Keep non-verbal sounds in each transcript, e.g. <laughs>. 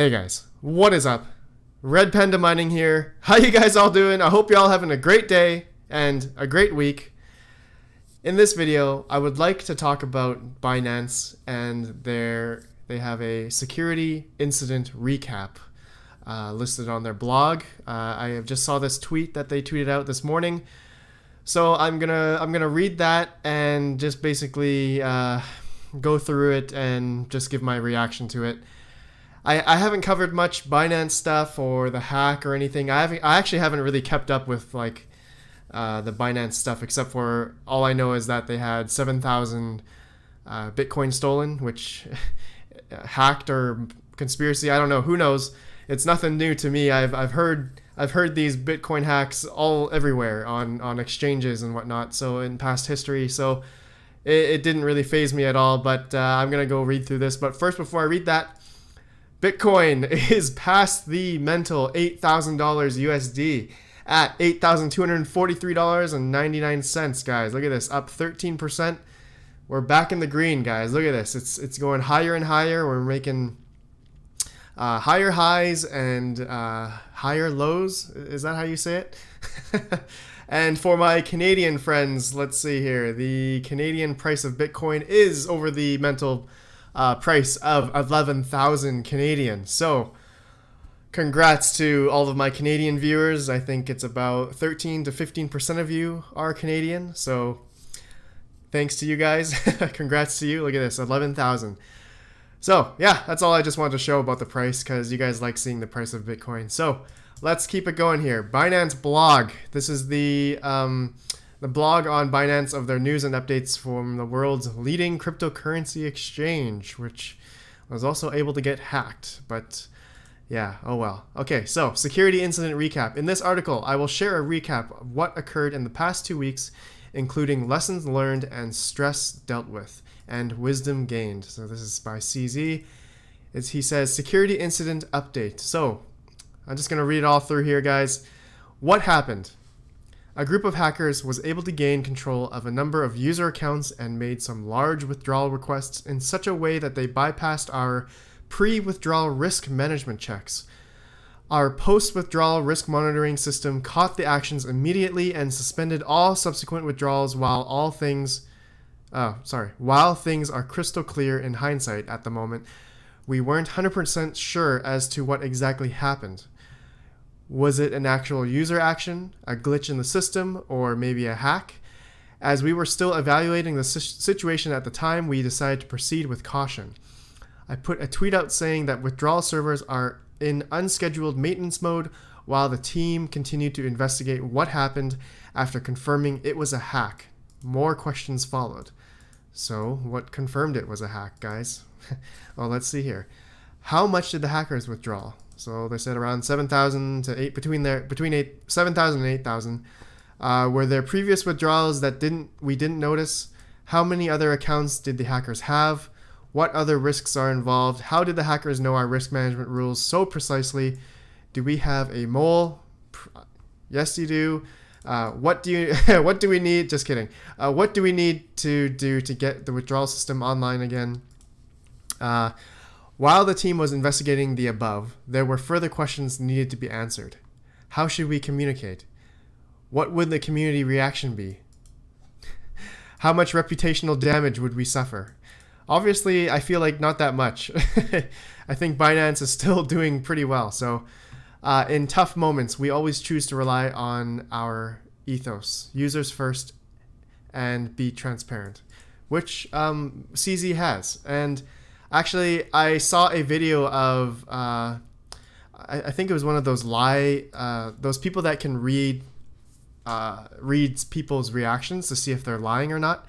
Hey guys, what is up? Red Panda Mining here. How you guys all doing? I hope you all having a great day and a great week. In this video, I would like to talk about Binance and their they have a security incident recap uh, listed on their blog. Uh, I have just saw this tweet that they tweeted out this morning, so I'm gonna I'm gonna read that and just basically uh, go through it and just give my reaction to it. I, I haven't covered much Binance stuff or the hack or anything. I haven't I actually haven't really kept up with like uh, the Binance stuff except for all I know is that they had seven thousand uh, Bitcoin stolen, which <laughs> hacked or conspiracy. I don't know. Who knows? It's nothing new to me. I've I've heard I've heard these Bitcoin hacks all everywhere on on exchanges and whatnot. So in past history, so it, it didn't really faze me at all. But uh, I'm gonna go read through this. But first, before I read that. Bitcoin <laughs> is past the mental $8,000 USD at $8,243.99, guys. Look at this, up 13%. We're back in the green, guys. Look at this. It's it's going higher and higher. We're making uh, higher highs and uh, higher lows. Is that how you say it? <laughs> and for my Canadian friends, let's see here. The Canadian price of Bitcoin is over the mental uh, price of 11,000 Canadian. So, congrats to all of my Canadian viewers. I think it's about 13 to 15% of you are Canadian. So, thanks to you guys. <laughs> congrats to you. Look at this 11,000. So, yeah, that's all I just wanted to show about the price because you guys like seeing the price of Bitcoin. So, let's keep it going here. Binance blog. This is the. Um, the blog on Binance of their news and updates from the world's leading cryptocurrency exchange, which was also able to get hacked. But yeah, oh well. Okay, so security incident recap. In this article, I will share a recap of what occurred in the past two weeks, including lessons learned and stress dealt with, and wisdom gained. So this is by CZ. It's, he says security incident update. So I'm just gonna read it all through here, guys. What happened? A group of hackers was able to gain control of a number of user accounts and made some large withdrawal requests in such a way that they bypassed our pre withdrawal risk management checks. Our post withdrawal risk monitoring system caught the actions immediately and suspended all subsequent withdrawals while all things oh, sorry, while things are crystal clear in hindsight at the moment, we weren't 100% sure as to what exactly happened. Was it an actual user action, a glitch in the system, or maybe a hack? As we were still evaluating the situation at the time, we decided to proceed with caution. I put a tweet out saying that withdrawal servers are in unscheduled maintenance mode while the team continued to investigate what happened after confirming it was a hack. More questions followed. So, what confirmed it was a hack, guys? <laughs> well, let's see here. How much did the hackers withdraw? So they said around 7,000 to 8 between their between 8 7,000 and 8,000. Uh, were there previous withdrawals that didn't we didn't notice? How many other accounts did the hackers have? What other risks are involved? How did the hackers know our risk management rules so precisely? Do we have a mole? Yes, you do. Uh, what do you <laughs> what do we need? Just kidding. Uh, what do we need to do to get the withdrawal system online again? While the team was investigating the above, there were further questions needed to be answered. How should we communicate? What would the community reaction be? How much reputational damage would we suffer? Obviously, I feel like not that much. <laughs> I think Binance is still <laughs> doing pretty well. So, uh, in tough moments, we always choose to rely on our ethos users first and be transparent, which um, CZ has. And Actually, I saw a video of uh, I, I, think it was one of those lie uh, those people that can read uh, reads people's reactions to see if they're lying or not.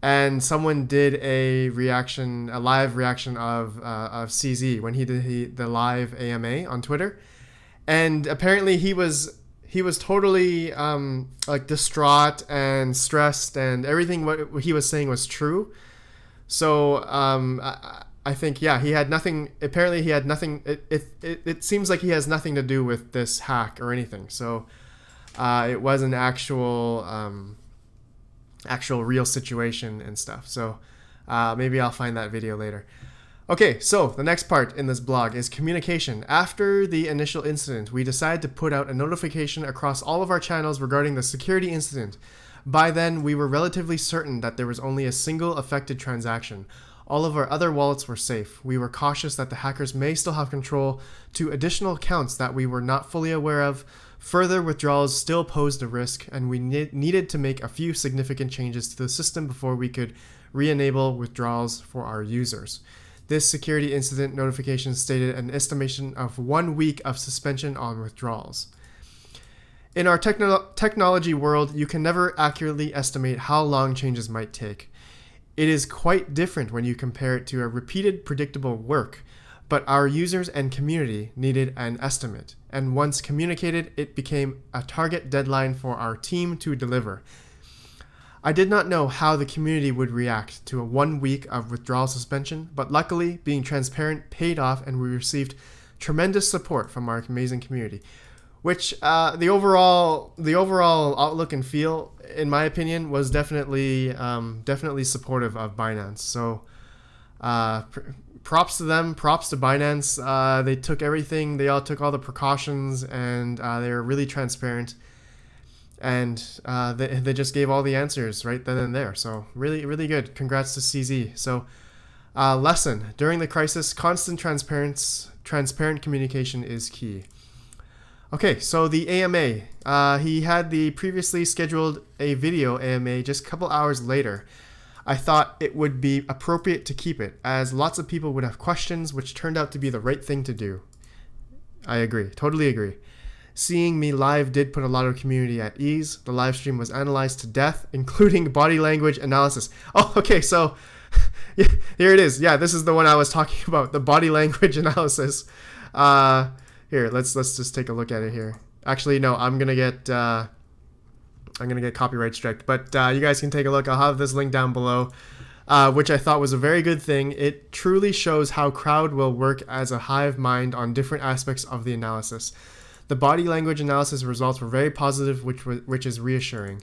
And someone did a reaction, a live reaction of uh, of CZ when he did he, the live AMA on Twitter, and apparently he was he was totally um, like distraught and stressed, and everything what he was saying was true. So um, I, I think yeah, he had nothing. Apparently, he had nothing. It, it, it, it seems like he has nothing to do with this hack or anything. So uh, it was an actual um, actual real situation and stuff. So uh, maybe I'll find that video later. Okay, so the next part in this blog is communication. After the initial incident, we decided to put out a notification across all of our channels regarding the security incident. By then, we were relatively certain that there was only a single affected transaction. All of our other wallets were safe. We were cautious that the hackers may still have control to additional accounts that we were not fully aware of. Further withdrawals still posed a risk, and we ne- needed to make a few significant changes to the system before we could re enable withdrawals for our users. This security incident notification stated an estimation of one week of suspension on withdrawals. In our techno- technology world, you can never accurately estimate how long changes might take. It is quite different when you compare it to a repeated predictable work, but our users and community needed an estimate, and once communicated, it became a target deadline for our team to deliver. I did not know how the community would react to a one week of withdrawal suspension, but luckily, being transparent paid off and we received tremendous support from our amazing community. Which uh, the overall the overall outlook and feel, in my opinion, was definitely um, definitely supportive of Binance. So, uh, pr- props to them, props to Binance. Uh, they took everything, they all took all the precautions, and uh, they were really transparent and uh, they, they just gave all the answers right then and there. So really, really good. Congrats to CZ. So uh, lesson during the crisis: constant transparency, transparent communication is key. Okay, so the AMA, uh, he had the previously scheduled a video AMA just a couple hours later. I thought it would be appropriate to keep it, as lots of people would have questions, which turned out to be the right thing to do. I agree, totally agree. Seeing me live did put a lot of community at ease. The live stream was analyzed to death, <laughs> including body language analysis. Oh, okay, so <laughs> here it is. Yeah, this is the one I was talking <laughs> about, the body language analysis. Uh, here, let's let's just take a look at it here. Actually, no, I'm gonna get uh, I'm gonna get copyright strike, but uh, you guys can take a look. I'll have this link down below. Uh, which I thought was a very good thing. It truly shows how crowd will work as a hive mind on different aspects of the analysis. The body language analysis results were very positive, which which is reassuring.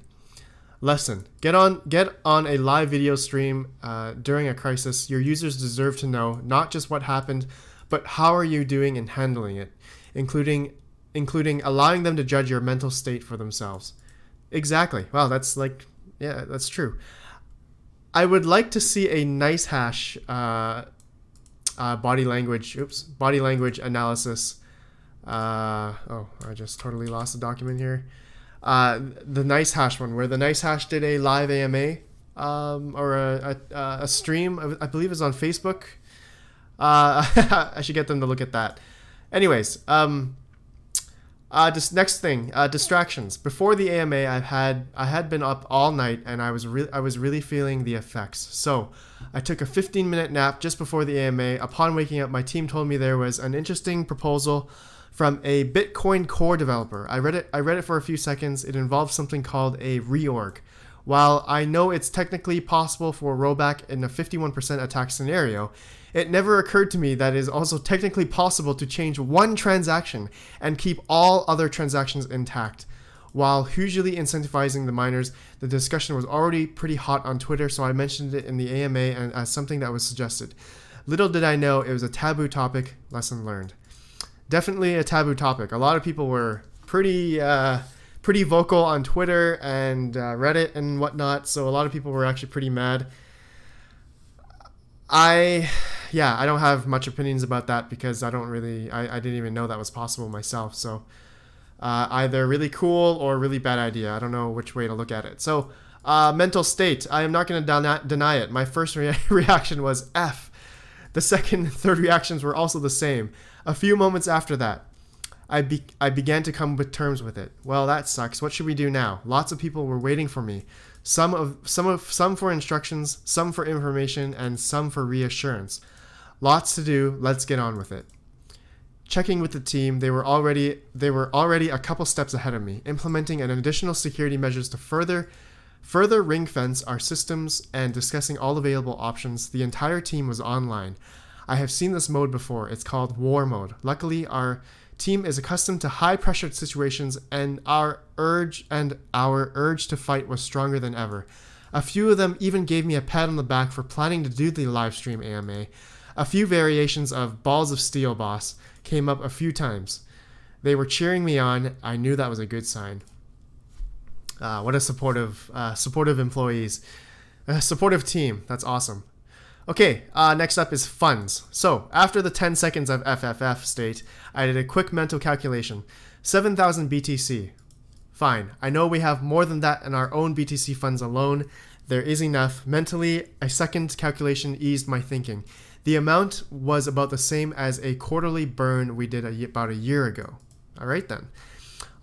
Lesson: Get on get on a live video stream uh, during a crisis. Your users deserve to know not just what happened, but how are you doing in handling it, including including allowing them to judge your mental state for themselves. Exactly. Wow, that's like yeah, that's true. I would like to see a NiceHash uh, uh, body language. Oops, body language analysis uh, oh, I just totally lost the document here. Uh, the NiceHash one, where the NiceHash did a live AMA um, or a, a, a stream, I believe is on Facebook. Uh, <laughs> I should get them to look at that. Anyways, um, uh, just next thing, uh, distractions. Before the AMA, I had I had been up all night and I was really I was really feeling the effects. So, I took a 15 minute nap just before the AMA. Upon waking up, my team told me there was an interesting proposal from a Bitcoin Core developer. I read it. I read it for a few seconds. It involves something called a reorg. While I know it's technically possible for rollback in a 51% attack scenario, it never occurred to me that it is also technically possible to change one transaction and keep all other transactions intact. While hugely incentivizing the miners, the discussion was already pretty hot on Twitter, so I mentioned it in the AMA and as something that was suggested. Little did I know it was a taboo topic, lesson learned definitely a taboo topic. A lot of people were pretty uh, pretty vocal on Twitter and uh, Reddit and whatnot. So a lot of people were actually pretty mad. I, yeah, I don't have much opinions about that because I don't really, I, I didn't even know that was possible myself. So uh, either really cool or really bad idea. I don't know which way to look at it. So uh, mental state, I am not going to deny it. My first re- <laughs> reaction was F. The second and third reactions were also the same. A few moments after that, I, be- I began to come with terms with it. Well, that sucks. What should we do now? Lots of people were waiting for me. Some of some of some for instructions, some for information, and some for reassurance. Lots to do. Let's get on with it. Checking with the team, they were already they were already a couple steps ahead of me, implementing an additional security measures to further further ring fence our systems and discussing all available options. The entire team was online. I have seen this mode before. It's called War Mode. Luckily, our team is accustomed to high pressured situations and our urge and our urge to fight was stronger than ever. A few of them even gave me a pat on the back for planning to do the live stream AMA. A few variations of Balls of Steel Boss came up a few times. They were cheering me on. I knew that was a good sign. Uh, what a supportive, uh, supportive employees, a supportive team. That's awesome. Okay, uh, next up is funds. So after the 10 seconds of FFF state, I did a quick mental calculation. 7,000 BTC. Fine. I know we have more than that in our own BTC funds alone. There is enough. Mentally, a second calculation eased my thinking. The amount was about the same as a quarterly burn we did a, about a year ago. All right then.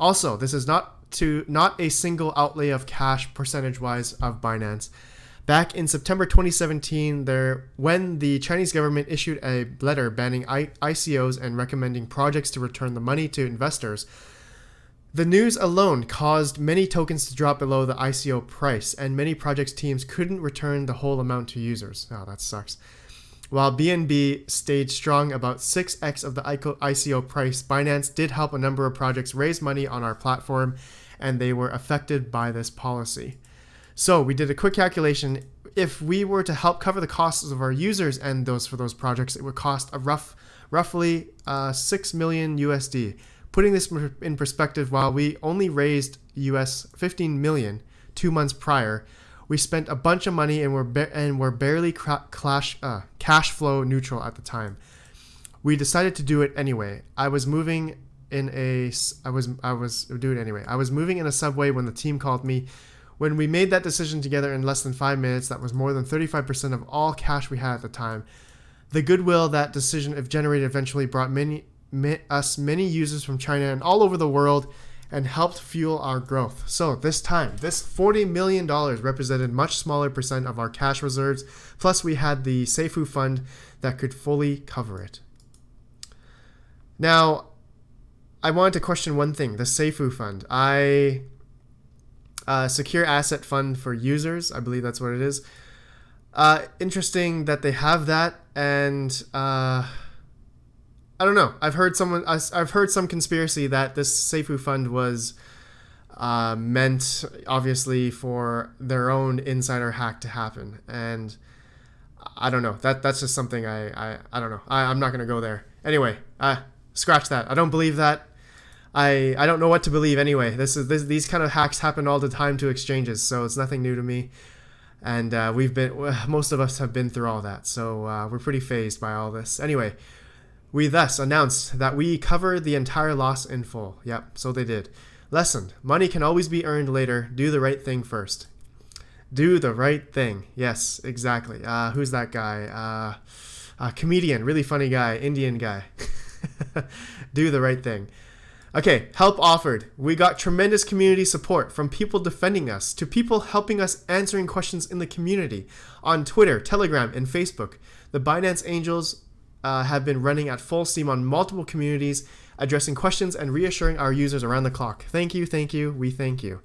Also, this is not to not a single outlay of cash percentage-wise of Binance. Back in September 2017, there when the Chinese government issued a letter banning I, ICOs and recommending projects to return the money to investors, the news alone caused many tokens to drop below the ICO price, and many projects teams couldn't return the whole amount to users. Oh, that sucks. While BNB stayed strong about 6x of the ICO price, Binance did help a number of projects raise money on our platform, and they were affected by this policy. So we did a quick calculation. If we were to help cover the costs of our users and those for those projects, it would cost a rough, roughly uh, 6 million USD. Putting this in perspective, while we only raised US 15 million two months prior, we spent a bunch of money and were and were barely clash, uh, cash flow neutral at the time. We decided to do it anyway. I was moving in a I was I was do it anyway. I was moving in a subway when the team called me. When we made that decision together in less than five minutes, that was more than 35% of all cash we had at the time. The goodwill that decision, if generated, eventually brought many us many users from China and all over the world and helped fuel our growth. So this time, this $40 million represented much smaller percent of our cash reserves, plus we had the SAFU fund that could fully cover it. Now, I wanted to question one thing, the SAFU fund. I uh, secure asset fund for users, I believe that's what it is. Uh, interesting that they have that and uh, I don't know. I've heard someone. I've heard some conspiracy that this SAFU fund was uh, meant, obviously, for their own insider hack to happen, and I don't know. That that's just something I I, I don't know. I, I'm not gonna go there. Anyway, uh, scratch that. I don't believe that. I I don't know what to believe anyway. This is this, these kind of hacks happen all the time to exchanges, so it's nothing new to me. And uh, we've been most of us have been through all that, so uh, we're pretty fazed by all this. Anyway. We thus announced that we cover the entire loss in full. Yep, so they did. Lesson Money can always be earned later. Do the right thing first. Do the right thing. Yes, exactly. Uh, who's that guy? Uh, a comedian, really funny guy, Indian guy. <laughs> Do the right thing. Okay, help offered. We got tremendous community support from people defending us to people helping us answering questions in the community on Twitter, Telegram, and Facebook. The Binance Angels uh, have been running at full steam on multiple communities, addressing questions and reassuring our users around the clock. Thank you, thank you, we thank you.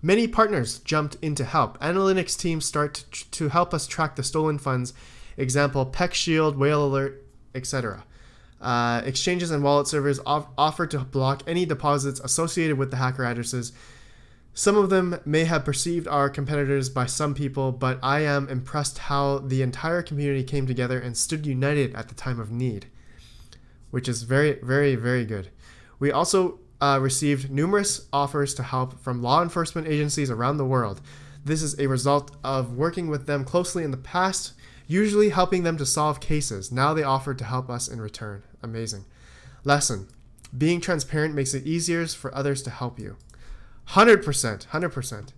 Many partners jumped in to help. Analytics teams start to, to help us track the stolen funds. Example, PeckShield, Whale Alert, etc. Uh, exchanges and wallet servers off- to block any deposits associated with the hacker addresses some of them may have perceived our competitors by some people, but I am impressed how the entire community came together and stood united at the time of need, which is very, very, very good. We also uh, received numerous offers to help from law enforcement agencies around the world. This is a result of working with them closely in the past, usually helping them to solve cases. Now they offer to help us in return. Amazing. Lesson Being transparent makes it easier for others to help you. Hundred percent, hundred percent.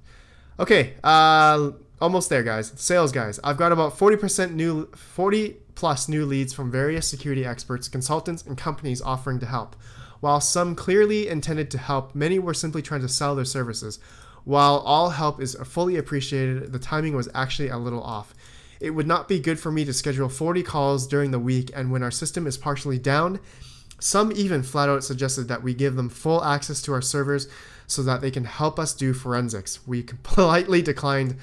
Okay, uh, almost there, guys. Sales guys, I've got about forty percent new, forty plus new leads from various security experts, consultants, and companies offering to help. While some clearly intended to help, many were simply trying to sell their services. While all help is fully appreciated, the timing was actually a little off. It would not be good for me to schedule 40 calls during the week, and when our system is partially down, some even flat out suggested that we give them full access to our servers so that they can help us do forensics. We <laughs> politely declined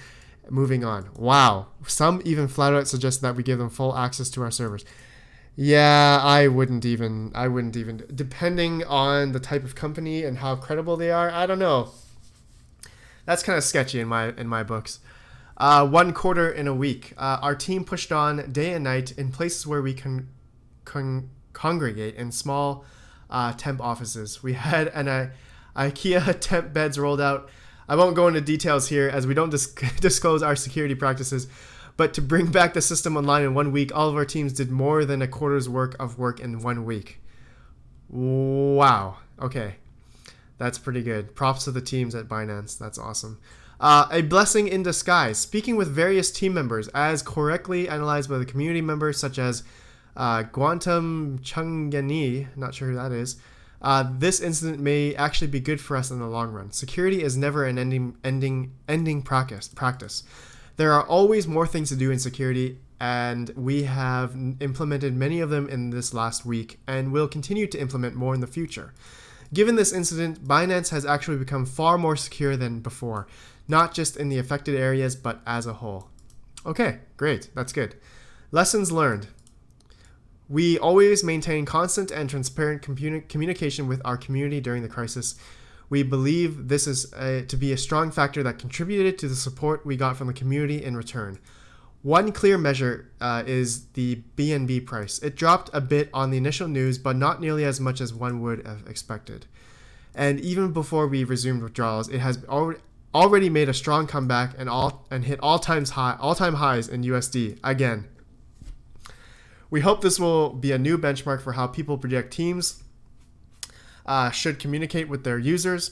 moving on. Wow. Some even flat out suggested that we give them full access to our servers. Yeah, I wouldn't even I wouldn't even depending on the type of company and how credible they are, I don't know. That's kind of sketchy in my in my books. Uh, one quarter in a week. Uh, our team pushed on day and night in places where we can con- congregate in small uh, temp offices. We <laughs> had an uh, IKEA <laughs> temp beds rolled out. I won't go into details here as we don't dis- <laughs> disclose our security practices. But to bring back the system online in one week, all of our teams did more than a quarter's work of work in one week. Wow. Okay. That's pretty good. Props to the teams at Binance. That's awesome. Uh, a blessing in disguise. Speaking with various team members, as correctly analyzed by the community members such as uh, Guantum Chungani, not sure who that is. Uh, this incident may actually be good for us in the long run. Security is never an ending, ending, ending practice. Practice. There are always more things to do in security, and we have implemented many of them in this last week, and will continue to implement more in the future. Given this incident, Binance has actually become far more secure than before, not just in the affected areas, but as a whole. Okay, great, that's good. Lessons learned. We always maintain constant and transparent communi- communication with our community during the crisis. We believe this is a, to be a strong factor that contributed to the support we got from the community in return. One clear measure uh, is the BNB price. It dropped a bit on the initial news, but not nearly as much as one would have expected. And even before we resumed withdrawals, it has already already made a strong comeback and all and hit all times high all time highs in USD again. We hope this will be a new benchmark for how people project teams uh, should communicate with their users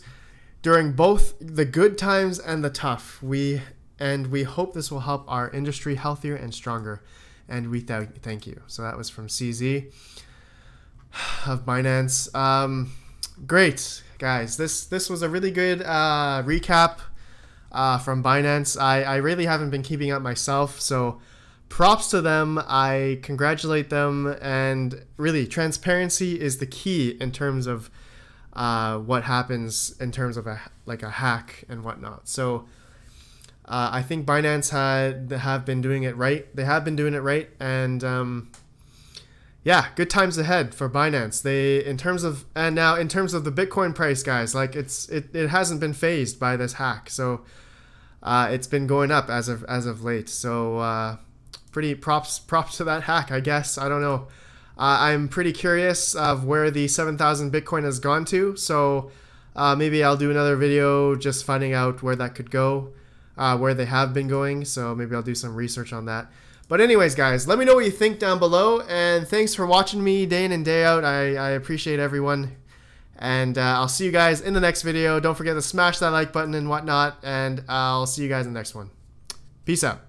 during both the good times and the tough. We and we hope this will help our industry healthier and stronger. And we th- thank you. So that was from CZ of Binance. Um, great guys. This this was a really good uh, recap uh, from Binance. I, I really haven't been keeping up myself, so props to them. I congratulate them, and really, transparency is the key in terms of uh, what happens in terms of a like a hack and whatnot. So. Uh, I think Binance had have been doing it right. They have been doing it right, and um, yeah, good times ahead for Binance. They in terms of and now in terms of the Bitcoin price, guys, like it's it, it hasn't been fazed by this hack. So uh, it's been going up as of as of late. So uh, pretty props props to that hack, I guess. I don't know. Uh, I'm pretty curious of where the 7,000 Bitcoin has gone to. So uh, maybe I'll do another video just finding out where that could go, uh, where they have been going. So maybe I'll do some research on that. But anyways, guys, let me know what you think down below. And thanks for watching me day in and day out. I, I appreciate everyone. And uh, I'll see you guys in the next video. Don't forget to smash that like button and whatnot. And I'll see you guys in the next one. Peace out.